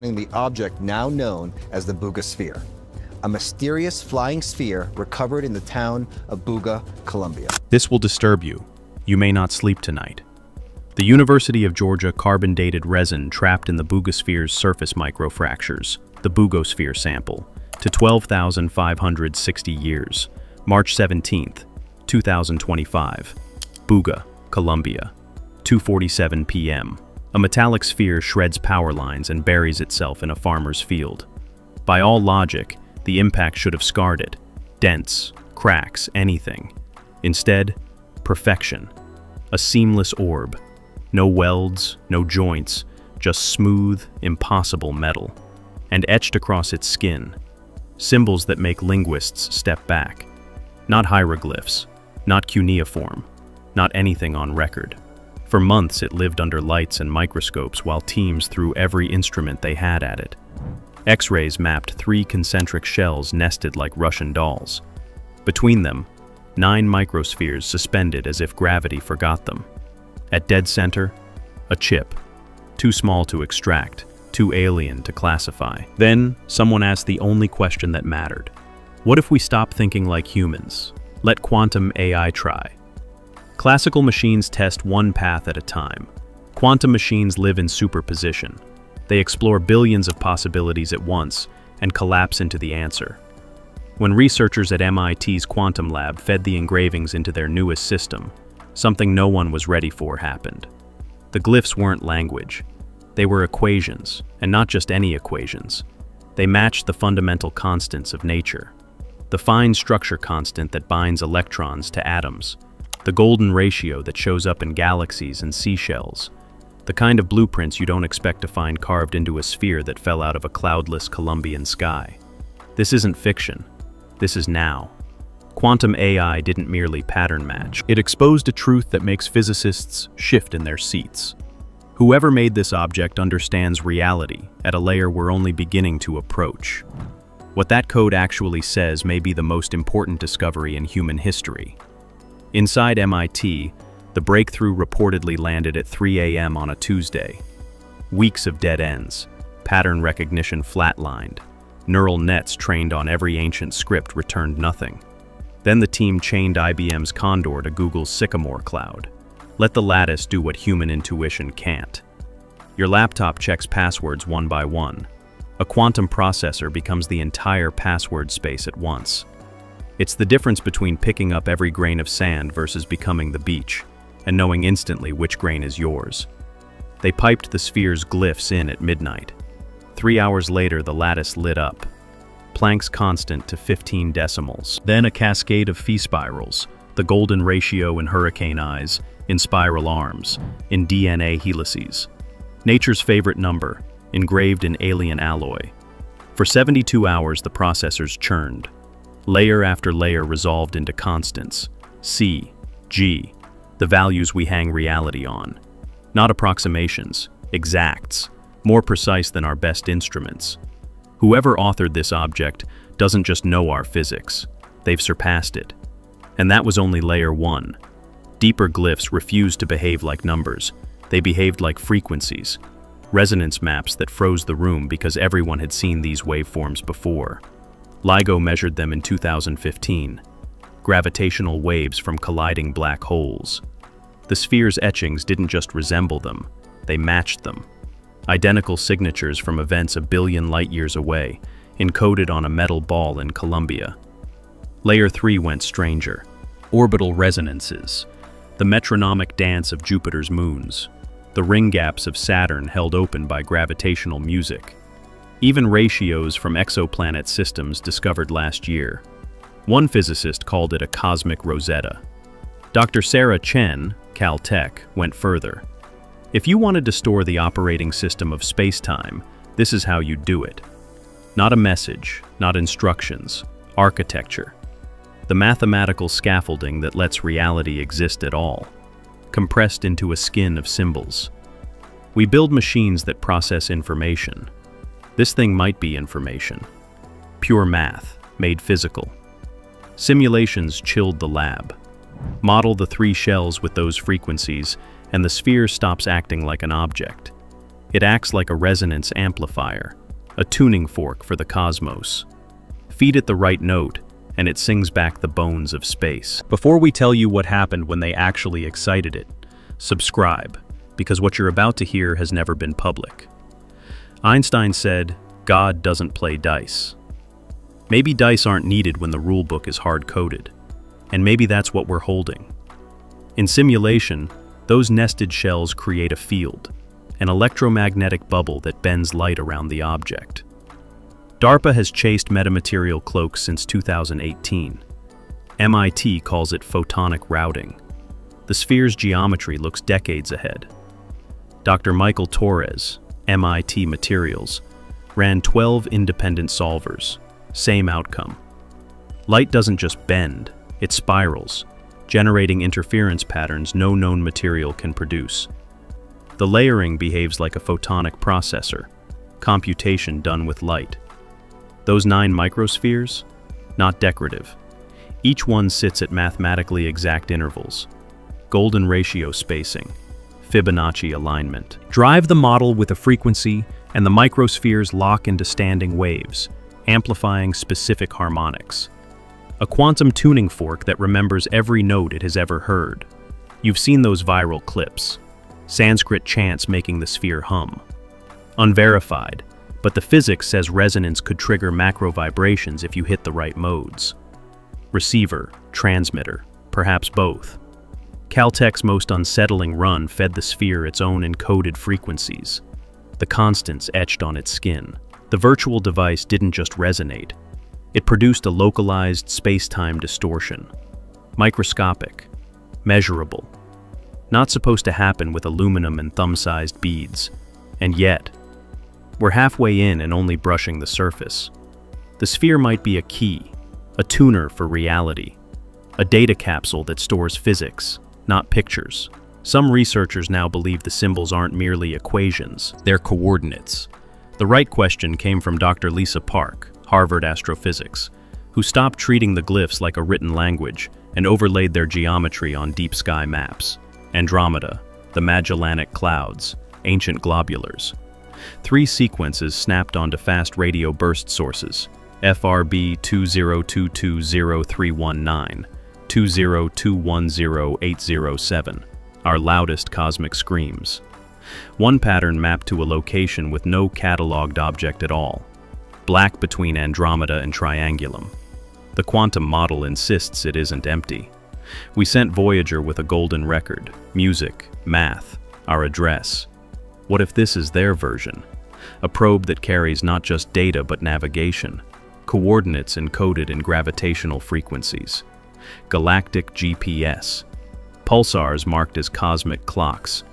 the object now known as the Buga Sphere, a mysterious flying sphere recovered in the town of Buga, Colombia. This will disturb you. You may not sleep tonight. The University of Georgia carbon-dated resin trapped in the Buga Sphere's surface microfractures, the Bugosphere sample, to 12,560 years, March 17, 2025. Buga, Colombia, 2.47 p.m. A metallic sphere shreds power lines and buries itself in a farmer's field. By all logic, the impact should have scarred it. Dents, cracks, anything. Instead, perfection. A seamless orb. No welds, no joints, just smooth, impossible metal. And etched across its skin, symbols that make linguists step back. Not hieroglyphs, not cuneiform, not anything on record. For months it lived under lights and microscopes while teams threw every instrument they had at it. X-rays mapped three concentric shells nested like Russian dolls. Between them, nine microspheres suspended as if gravity forgot them. At dead center, a chip, too small to extract, too alien to classify. Then, someone asked the only question that mattered. What if we stop thinking like humans? Let quantum AI try. Classical machines test one path at a time. Quantum machines live in superposition. They explore billions of possibilities at once and collapse into the answer. When researchers at MIT's Quantum Lab fed the engravings into their newest system, something no one was ready for happened. The glyphs weren't language. They were equations, and not just any equations. They matched the fundamental constants of nature. The fine structure constant that binds electrons to atoms, the golden ratio that shows up in galaxies and seashells, the kind of blueprints you don't expect to find carved into a sphere that fell out of a cloudless Colombian sky. This isn't fiction. This is now. Quantum AI didn't merely pattern match. It exposed a truth that makes physicists shift in their seats. Whoever made this object understands reality at a layer we're only beginning to approach. What that code actually says may be the most important discovery in human history. Inside MIT, the breakthrough reportedly landed at 3 a.m. on a Tuesday. Weeks of dead ends, pattern recognition flatlined, neural nets trained on every ancient script returned nothing. Then the team chained IBM's Condor to Google's Sycamore cloud. Let the lattice do what human intuition can't. Your laptop checks passwords one by one. A quantum processor becomes the entire password space at once. It's the difference between picking up every grain of sand versus becoming the beach, and knowing instantly which grain is yours. They piped the sphere's glyphs in at midnight. Three hours later, the lattice lit up. Planck's constant to 15 decimals. Then a cascade of phi spirals, the golden ratio in hurricane eyes, in spiral arms, in DNA helices. Nature's favorite number, engraved in alien alloy. For 72 hours, the processors churned, layer after layer resolved into constants, C, G, the values we hang reality on. Not approximations, exacts, more precise than our best instruments. Whoever authored this object doesn't just know our physics, they've surpassed it. And that was only layer one. Deeper glyphs refused to behave like numbers, they behaved like frequencies, resonance maps that froze the room because everyone had seen these waveforms before. LIGO measured them in 2015, gravitational waves from colliding black holes. The sphere's etchings didn't just resemble them, they matched them. Identical signatures from events a billion light-years away, encoded on a metal ball in Colombia. Layer 3 went stranger. Orbital resonances, the metronomic dance of Jupiter's moons, the ring gaps of Saturn held open by gravitational music, even ratios from exoplanet systems discovered last year. One physicist called it a cosmic Rosetta. Dr. Sarah Chen, Caltech, went further. If you wanted to store the operating system of space-time, this is how you do it. Not a message, not instructions, architecture. The mathematical scaffolding that lets reality exist at all, compressed into a skin of symbols. We build machines that process information, this thing might be information. Pure math, made physical. Simulations chilled the lab. Model the three shells with those frequencies, and the sphere stops acting like an object. It acts like a resonance amplifier, a tuning fork for the cosmos. Feed it the right note, and it sings back the bones of space. Before we tell you what happened when they actually excited it, subscribe, because what you're about to hear has never been public. Einstein said, God doesn't play dice. Maybe dice aren't needed when the rulebook is hard-coded, and maybe that's what we're holding. In simulation, those nested shells create a field, an electromagnetic bubble that bends light around the object. DARPA has chased metamaterial cloaks since 2018. MIT calls it photonic routing. The sphere's geometry looks decades ahead. Dr. Michael Torres, MIT Materials, ran 12 independent solvers. Same outcome. Light doesn't just bend, it spirals, generating interference patterns no known material can produce. The layering behaves like a photonic processor, computation done with light. Those nine microspheres? Not decorative. Each one sits at mathematically exact intervals. Golden ratio spacing, Fibonacci alignment. Drive the model with a frequency and the microspheres lock into standing waves, amplifying specific harmonics. A quantum tuning fork that remembers every note it has ever heard. You've seen those viral clips. Sanskrit chants making the sphere hum. Unverified, but the physics says resonance could trigger macro vibrations if you hit the right modes. Receiver, transmitter, perhaps both. Caltech's most unsettling run fed the sphere its own encoded frequencies, the constants etched on its skin. The virtual device didn't just resonate, it produced a localized space-time distortion. Microscopic, measurable, not supposed to happen with aluminum and thumb-sized beads. And yet, we're halfway in and only brushing the surface. The sphere might be a key, a tuner for reality, a data capsule that stores physics, not pictures. Some researchers now believe the symbols aren't merely equations, they're coordinates. The right question came from Dr. Lisa Park, Harvard Astrophysics, who stopped treating the glyphs like a written language and overlaid their geometry on deep sky maps. Andromeda, the Magellanic Clouds, ancient globulars. Three sequences snapped onto fast radio burst sources, FRB 202200319, 202100807, our loudest cosmic screams. One pattern mapped to a location with no catalogued object at all, black between Andromeda and Triangulum. The quantum model insists it isn't empty. We sent Voyager with a golden record, music, math, our address. What if this is their version? A probe that carries not just data but navigation, coordinates encoded in gravitational frequencies. Galactic GPS. Pulsars marked as cosmic clocks.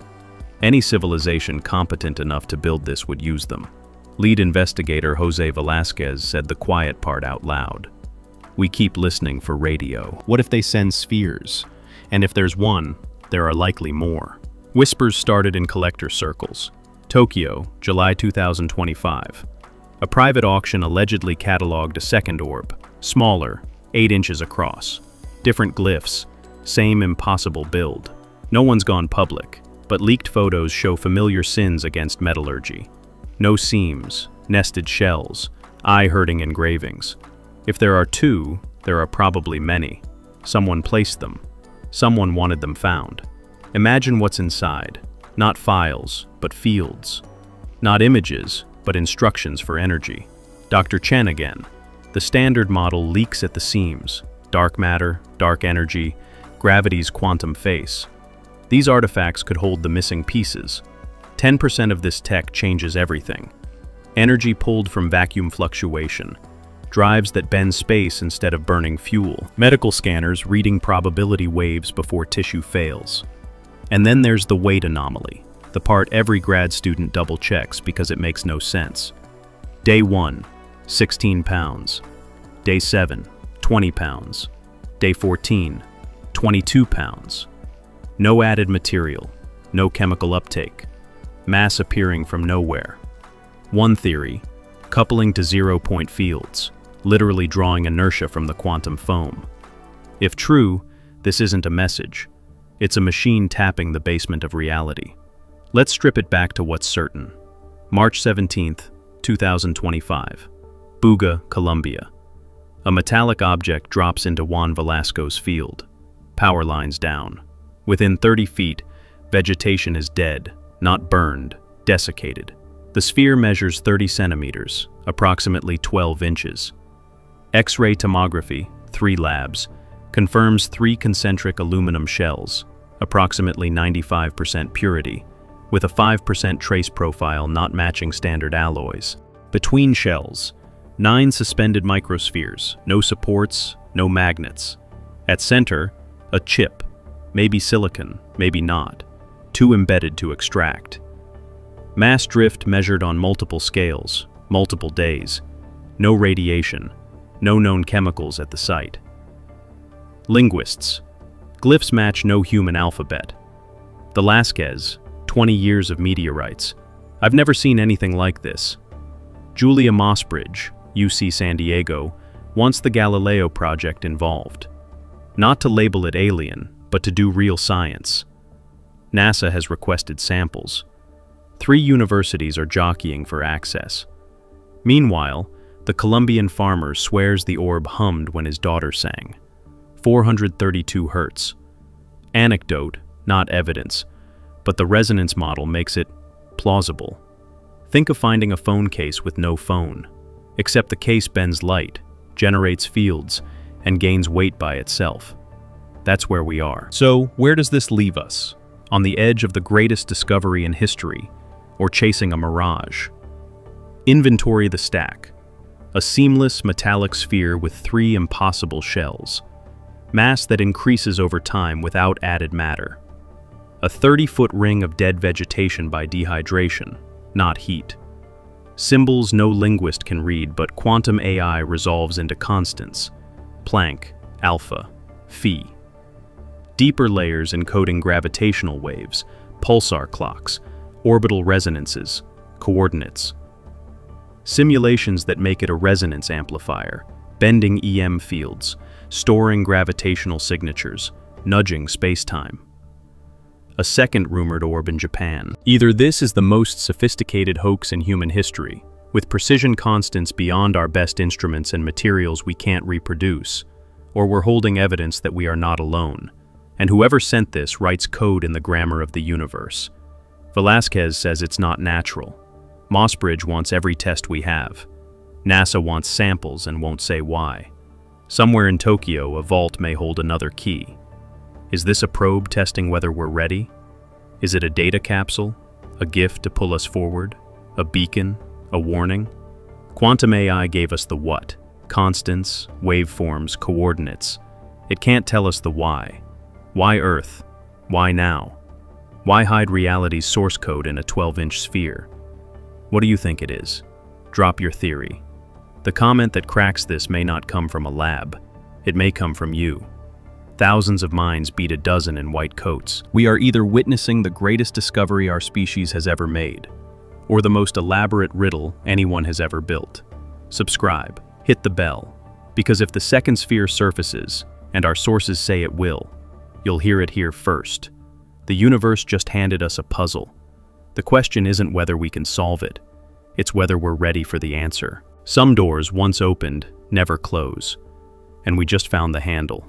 Any civilization competent enough to build this would use them. Lead investigator Jose Velasquez said the quiet part out loud. We keep listening for radio. What if they send spheres? And if there's one, there are likely more. Whispers started in collector circles. Tokyo, July 2025. A private auction allegedly catalogued a second orb, smaller, 8 inches across. Different glyphs, same impossible build. No one's gone public, but leaked photos show familiar sins against metallurgy. No seams, nested shells, eye-hurting engravings. If there are two, there are probably many. Someone placed them. Someone wanted them found. Imagine what's inside. Not files, but fields. Not images, but instructions for energy. Dr. Chen again. The standard model leaks at the seams. Dark matter, dark energy, gravity's quantum face. These artifacts could hold the missing pieces. 10% of this tech changes everything. Energy pulled from vacuum fluctuation, drives that bend space instead of burning fuel, medical scanners reading probability waves before tissue fails. And then there's the weight anomaly, the part every grad student double checks because it makes no sense. Day 1, 16 pounds. Day 7, 20 pounds. Day 14, 22 pounds. No added material, no chemical uptake, mass appearing from nowhere. One theory, coupling to zero-point fields literally drawing inertia from the quantum foam. If true, this isn't a message. It's a machine tapping the basement of reality. Let's strip it back to what's certain. March 17, 2025. Buga, Colombia. A metallic object drops into Juan Velasco's field. Power lines down. Within 30 feet, vegetation is dead, not burned, desiccated. The sphere measures 30 centimeters, approximately 12 inches. X-ray tomography, three labs, confirms three concentric aluminum shells, approximately 95% purity, with a 5% trace profile not matching standard alloys. Between shells, nine suspended microspheres, no supports, no magnets. At center, a chip, maybe silicon, maybe not, too embedded to extract. Mass drift measured on multiple scales, multiple days, no radiation, no known chemicals at the site. Linguists. Glyphs match no human alphabet. Velasquez, 20 years of meteorites. I've never seen anything like this. Julia Mossbridge, UC San Diego, wants the Galileo project involved. Not to label it alien, but to do real science. NASA has requested samples. Three universities are jockeying for access. Meanwhile, the Colombian farmer swears the orb hummed when his daughter sang. 432 hertz. Anecdote, not evidence, but the resonance model makes it plausible. Think of finding a phone case with no phone, except the case bends light, generates fields, and gains weight by itself. That's where we are. So, where does this leave us? On the edge of the greatest discovery in history, or chasing a mirage? Inventory the stack. A seamless metallic sphere with three impossible shells. Mass that increases over time without added matter. A 30-foot ring of dead vegetation by dehydration, not heat. Symbols no linguist can read, but quantum AI resolves into constants. Planck, alpha, phi. Deeper layers encoding gravitational waves, pulsar clocks, orbital resonances, coordinates. Simulations that make it a resonance amplifier, bending EM fields, storing gravitational signatures, nudging spacetime. A second rumored orb in Japan. Either this is the most sophisticated hoax in human history, with precision constants beyond our best instruments and materials we can't reproduce, or we're holding evidence that we are not alone, and whoever sent this writes code in the grammar of the universe. Velasquez says it's not natural. Mossbridge wants every test we have. NASA wants samples and won't say why. Somewhere in Tokyo, a vault may hold another key. Is this a probe testing whether we're ready? Is it a data capsule? A gift to pull us forward? A beacon? A warning? Quantum AI gave us the what. Constants, waveforms, coordinates. It can't tell us the why. Why Earth? Why now? Why hide reality's source code in a 12-inch sphere? What do you think it is? Drop your theory. The comment that cracks this may not come from a lab. It may come from you. Thousands of minds beat a dozen in white coats. We are either witnessing the greatest discovery our species has ever made, or the most elaborate riddle anyone has ever built. Subscribe, hit the bell, because if the second sphere surfaces, and our sources say it will, you'll hear it here first. The universe just handed us a puzzle. The question isn't whether we can solve it, it's whether we're ready for the answer. Some doors, once opened, never close, and we just found the handle.